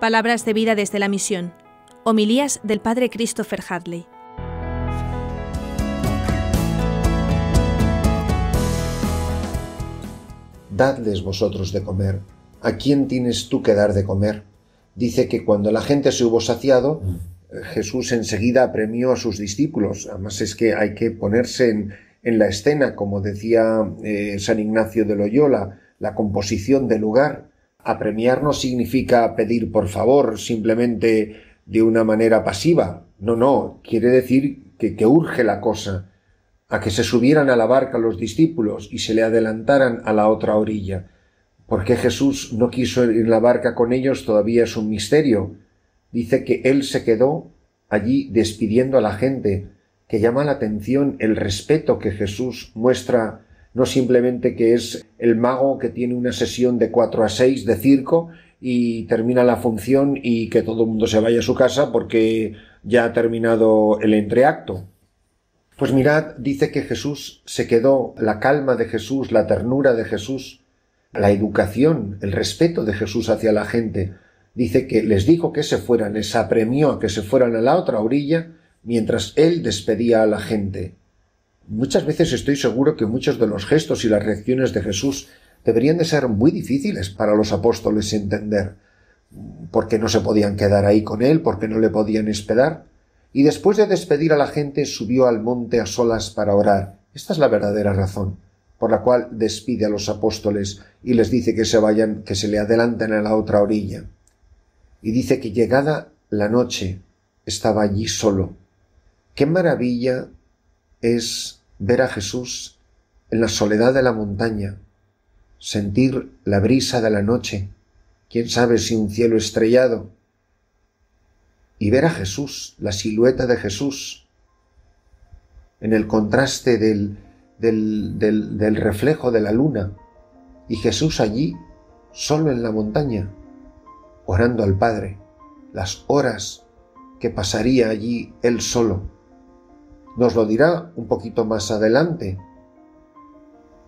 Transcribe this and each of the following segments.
Palabras de vida desde la misión. Homilías del Padre Christopher Hadley. Dadles vosotros de comer. ¿A quién tienes tú que dar de comer? Dice que cuando la gente se hubo saciado, Jesús enseguida apremió a sus discípulos. Además es que hay que ponerse en, en la escena, como decía eh, San Ignacio de Loyola, la composición del lugar. Apremiar no significa pedir por favor simplemente de una manera pasiva. No, no, quiere decir que, que urge la cosa a que se subieran a la barca los discípulos y se le adelantaran a la otra orilla. ¿Por qué Jesús no quiso ir en la barca con ellos todavía es un misterio. Dice que él se quedó allí despidiendo a la gente, que llama la atención el respeto que Jesús muestra no simplemente que es el mago que tiene una sesión de cuatro a seis de circo y termina la función y que todo el mundo se vaya a su casa porque ya ha terminado el entreacto. Pues mirad, dice que Jesús se quedó, la calma de Jesús, la ternura de Jesús, la educación, el respeto de Jesús hacia la gente. Dice que les dijo que se fueran, les apremió a que se fueran a la otra orilla mientras él despedía a la gente. Muchas veces estoy seguro que muchos de los gestos y las reacciones de Jesús deberían de ser muy difíciles para los apóstoles entender, porque no se podían quedar ahí con él, porque no le podían esperar, y después de despedir a la gente subió al monte a solas para orar. Esta es la verdadera razón por la cual despide a los apóstoles y les dice que se vayan, que se le adelanten a la otra orilla. Y dice que llegada la noche estaba allí solo. Qué maravilla es ver a Jesús en la soledad de la montaña, sentir la brisa de la noche, quién sabe si un cielo estrellado, y ver a Jesús, la silueta de Jesús, en el contraste del, del, del, reflejo de la luna, y Jesús allí, solo en la montaña, orando al Padre, las horas que pasaría allí él solo nos lo dirá un poquito más adelante.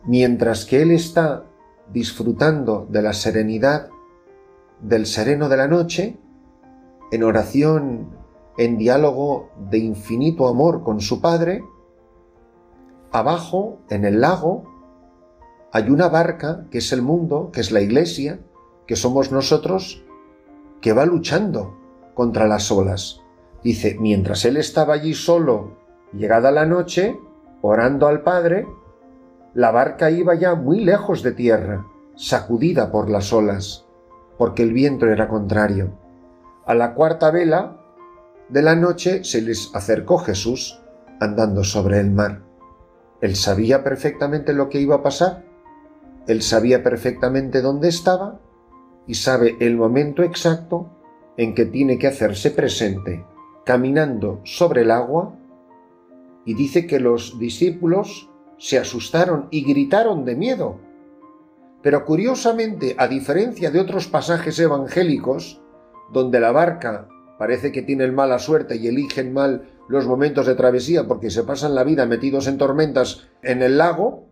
Mientras que Él está disfrutando de la serenidad del sereno de la noche, en oración, en diálogo de infinito amor con su Padre, abajo, en el lago, hay una barca que es el mundo, que es la iglesia, que somos nosotros, que va luchando contra las olas. Dice, mientras él estaba allí solo Llegada la noche, orando al Padre, la barca iba ya muy lejos de tierra, sacudida por las olas, porque el viento era contrario. A la cuarta vela de la noche se les acercó Jesús andando sobre el mar. Él sabía perfectamente lo que iba a pasar, él sabía perfectamente dónde estaba y sabe el momento exacto en que tiene que hacerse presente, caminando sobre el agua y dice que los discípulos se asustaron y gritaron de miedo. Pero curiosamente, a diferencia de otros pasajes evangélicos, donde la barca parece que tiene mala suerte y eligen mal los momentos de travesía porque se pasan la vida metidos en tormentas en el lago,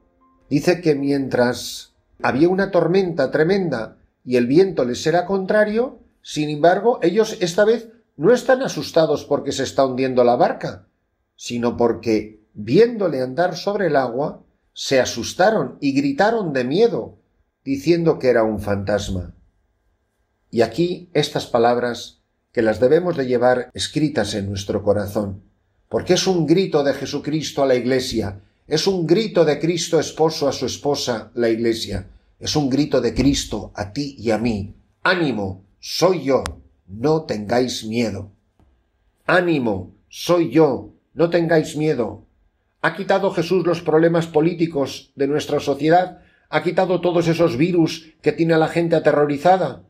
dice que mientras había una tormenta tremenda y el viento les era contrario, sin embargo, ellos esta vez no están asustados porque se está hundiendo la barca, sino porque, viéndole andar sobre el agua, se asustaron y gritaron de miedo, diciendo que era un fantasma. Y aquí estas palabras que las debemos de llevar escritas en nuestro corazón, porque es un grito de Jesucristo a la Iglesia, es un grito de Cristo esposo a su esposa, la Iglesia, es un grito de Cristo a ti y a mí. Ánimo, soy yo, no tengáis miedo. Ánimo, soy yo, no tengáis miedo. ¿Ha quitado Jesús los problemas políticos de nuestra sociedad? ¿Ha quitado todos esos virus que tiene a la gente aterrorizada?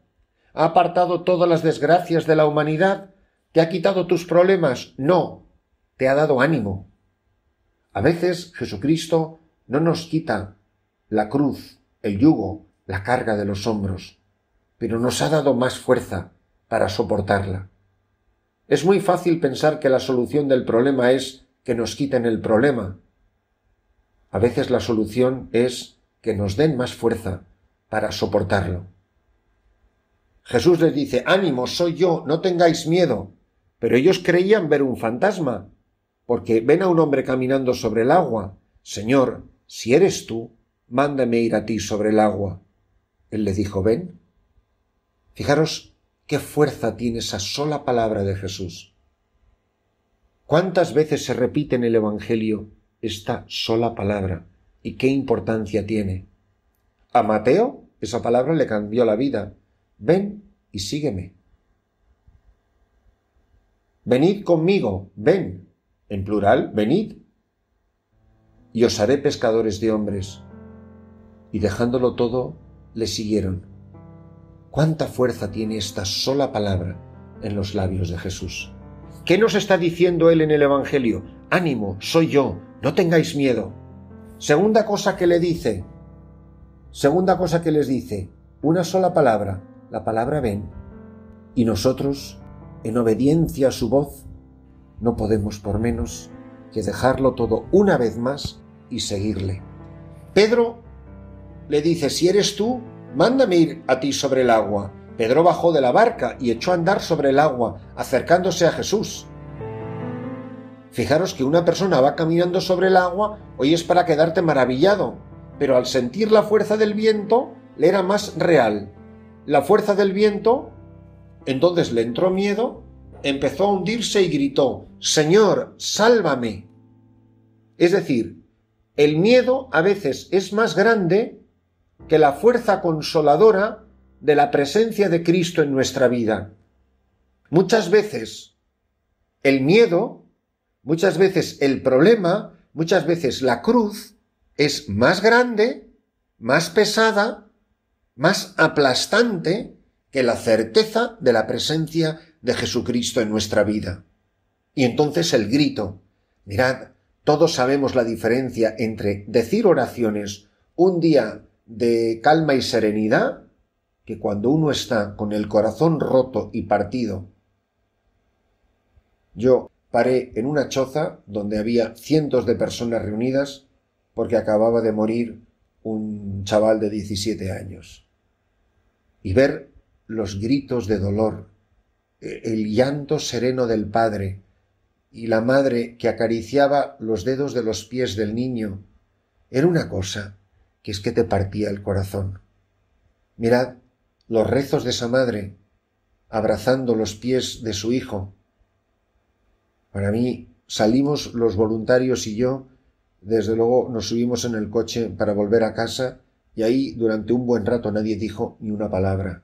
¿Ha apartado todas las desgracias de la humanidad? ¿Te ha quitado tus problemas? No, te ha dado ánimo. A veces Jesucristo no nos quita la cruz, el yugo, la carga de los hombros, pero nos ha dado más fuerza para soportarla. Es muy fácil pensar que la solución del problema es que nos quiten el problema. A veces la solución es que nos den más fuerza para soportarlo. Jesús les dice, ánimo, soy yo, no tengáis miedo. Pero ellos creían ver un fantasma, porque ven a un hombre caminando sobre el agua. Señor, si eres tú, mándame ir a ti sobre el agua. Él le dijo, ven. Fijaros qué fuerza tiene esa sola palabra de Jesús. ¿Cuántas veces se repite en el Evangelio esta sola palabra? ¿Y qué importancia tiene? A Mateo esa palabra le cambió la vida. Ven y sígueme. Venid conmigo, ven. En plural, venid. Y os haré pescadores de hombres. Y dejándolo todo, le siguieron. ¿Cuánta fuerza tiene esta sola palabra en los labios de Jesús? ¿Qué nos está diciendo él en el Evangelio? Ánimo, soy yo, no tengáis miedo. Segunda cosa que le dice, segunda cosa que les dice, una sola palabra, la palabra ven. Y nosotros, en obediencia a su voz, no podemos por menos que dejarlo todo una vez más y seguirle. Pedro le dice, si eres tú, mándame ir a ti sobre el agua. Pedro bajó de la barca y echó a andar sobre el agua, acercándose a Jesús. Fijaros que una persona va caminando sobre el agua, hoy es para quedarte maravillado, pero al sentir la fuerza del viento, le era más real. La fuerza del viento, entonces le entró miedo, empezó a hundirse y gritó, Señor, sálvame. Es decir, el miedo a veces es más grande que la fuerza consoladora de la presencia de Cristo en nuestra vida. Muchas veces el miedo, muchas veces el problema, muchas veces la cruz es más grande, más pesada, más aplastante que la certeza de la presencia de Jesucristo en nuestra vida. Y entonces el grito, mirad, todos sabemos la diferencia entre decir oraciones un día de calma y serenidad que cuando uno está con el corazón roto y partido. Yo paré en una choza donde había cientos de personas reunidas porque acababa de morir un chaval de 17 años. Y ver los gritos de dolor, e, el llanto sereno del padre y la madre que acariciaba los dedos de los pies del niño, era una cosa que es que te partía el corazón. Mirad los rezos de esa madre abrazando los pies de su hijo. Para mí salimos los voluntarios y yo, desde luego nos subimos en el coche para volver a casa y ahí durante un buen rato nadie dijo ni una palabra.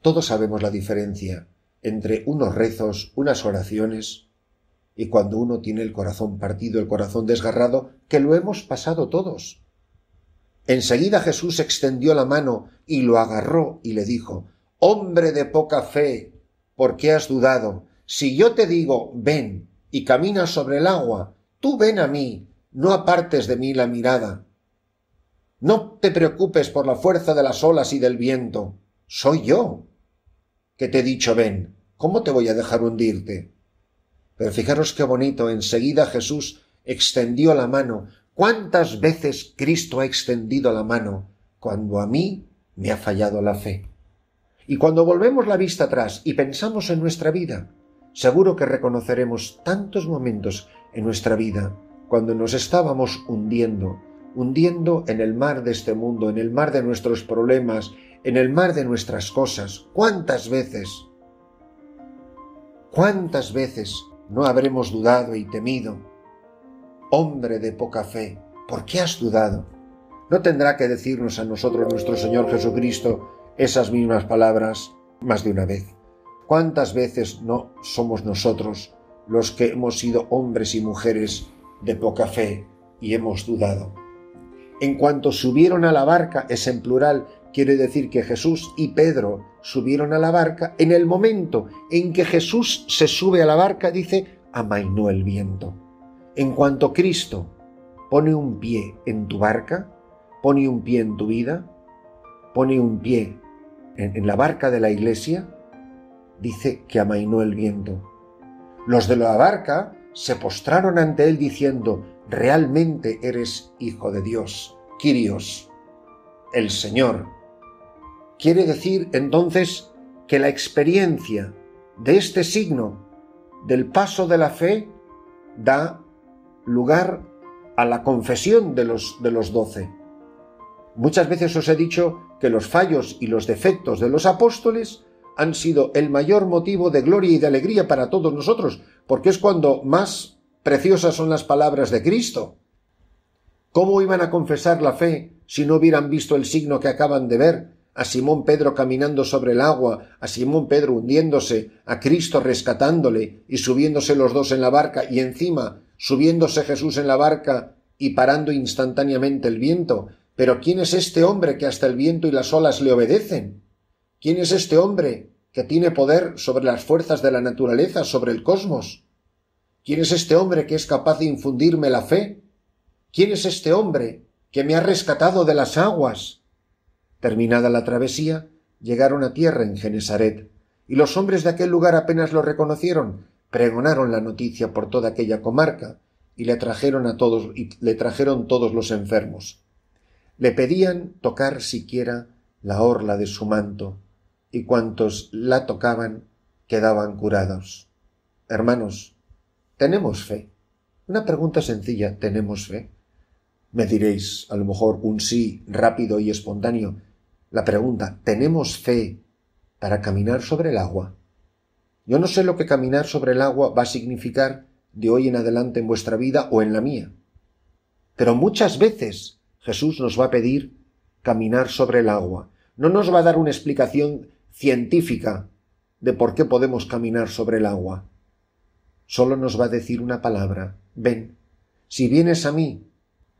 Todos sabemos la diferencia entre unos rezos, unas oraciones, y cuando uno tiene el corazón partido, el corazón desgarrado, que lo hemos pasado todos. Enseguida Jesús extendió la mano y lo agarró y le dijo, Hombre de poca fe, ¿por qué has dudado? Si yo te digo, ven y camina sobre el agua, tú ven a mí, no apartes de mí la mirada. No te preocupes por la fuerza de las olas y del viento, soy yo que te he dicho ven. ¿Cómo te voy a dejar hundirte? Pero fijaros qué bonito, enseguida Jesús extendió la mano. ¿Cuántas veces Cristo ha extendido la mano cuando a mí me ha fallado la fe? Y cuando volvemos la vista atrás y pensamos en nuestra vida, seguro que reconoceremos tantos momentos en nuestra vida cuando nos estábamos hundiendo, hundiendo en el mar de este mundo, en el mar de nuestros problemas, en el mar de nuestras cosas. ¿Cuántas veces? ¿Cuántas veces no habremos dudado y temido. Hombre de poca fe, ¿por qué has dudado? ¿No tendrá que decirnos a nosotros nuestro Señor Jesucristo esas mismas palabras más de una vez? ¿Cuántas veces no somos nosotros los que hemos sido hombres y mujeres de poca fe y hemos dudado? En cuanto subieron a la barca, es en plural, quiere decir que Jesús y Pedro subieron a la barca, en el momento en que Jesús se sube a la barca, dice, amainó el viento. En cuanto Cristo pone un pie en tu barca, pone un pie en tu vida, pone un pie en, la barca de la iglesia, dice que amainó el viento. Los de la barca se postraron ante él diciendo, realmente eres hijo de Dios, Quirios, el Señor quiere decir entonces que la experiencia de este signo del paso de la fe da lugar a la confesión de los, de los doce. Muchas veces os he dicho que los fallos y los defectos de los apóstoles han sido el mayor motivo de gloria y de alegría para todos nosotros, porque es cuando más preciosas son las palabras de Cristo. ¿Cómo iban a confesar la fe si no hubieran visto el signo que acaban de ver? A Simón Pedro caminando sobre el agua, a Simón Pedro hundiéndose, a Cristo rescatándole y subiéndose los dos en la barca y encima subiéndose Jesús en la barca y parando instantáneamente el viento. Pero ¿quién es este hombre que hasta el viento y las olas le obedecen? ¿Quién es este hombre que tiene poder sobre las fuerzas de la naturaleza, sobre el cosmos? ¿Quién es este hombre que es capaz de infundirme la fe ¿Quién es este hombre que me ha rescatado de las aguas? Terminada la travesía, llegaron a tierra en Genesaret, y los hombres de aquel lugar apenas lo reconocieron, pregonaron la noticia por toda aquella comarca, y le trajeron a todos, y le trajeron todos los enfermos. Le pedían tocar siquiera la orla de su manto, y cuantos la tocaban quedaban curados. Hermanos, tenemos fe. Una pregunta sencilla, ¿tenemos fe? Me diréis, a lo mejor, un sí rápido y espontáneo. La pregunta, ¿tenemos fe para caminar sobre el agua? Yo no sé lo que caminar sobre el agua va a significar de hoy en adelante en vuestra vida o en la mía. Pero muchas veces Jesús nos va a pedir caminar sobre el agua. No nos va a dar una explicación científica de por qué podemos caminar sobre el agua. Solo nos va a decir una palabra, ven. Si vienes a mí,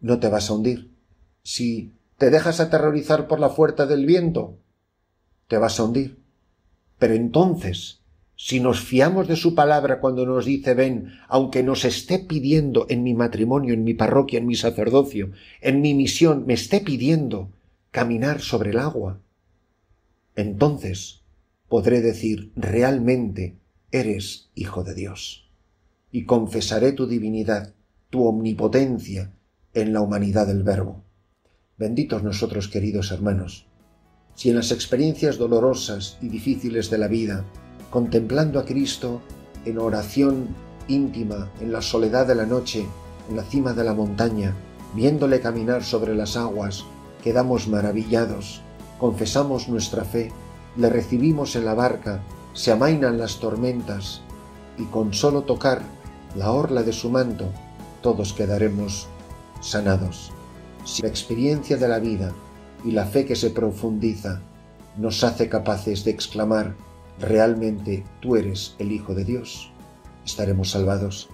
no te vas a hundir. Si te dejas aterrorizar por la fuerza del viento, te vas a hundir. Pero entonces, si nos fiamos de su palabra cuando nos dice ven, aunque nos esté pidiendo en mi matrimonio, en mi parroquia, en mi sacerdocio, en mi misión, me esté pidiendo caminar sobre el agua, entonces podré decir realmente eres hijo de Dios. Y confesaré tu divinidad, tu omnipotencia, en la humanidad del Verbo. Benditos nosotros, queridos hermanos, si en las experiencias dolorosas y difíciles de la vida, contemplando a Cristo en oración íntima, en la soledad de la noche, en la cima de la montaña, viéndole caminar sobre las aguas, quedamos maravillados, confesamos nuestra fe, le recibimos en la barca, se amainan las tormentas, y con solo tocar la orla de su manto, todos quedaremos sanados. Si la experiencia de la vida y la fe que se profundiza nos hace capaces de exclamar, realmente tú eres el Hijo de Dios, estaremos salvados.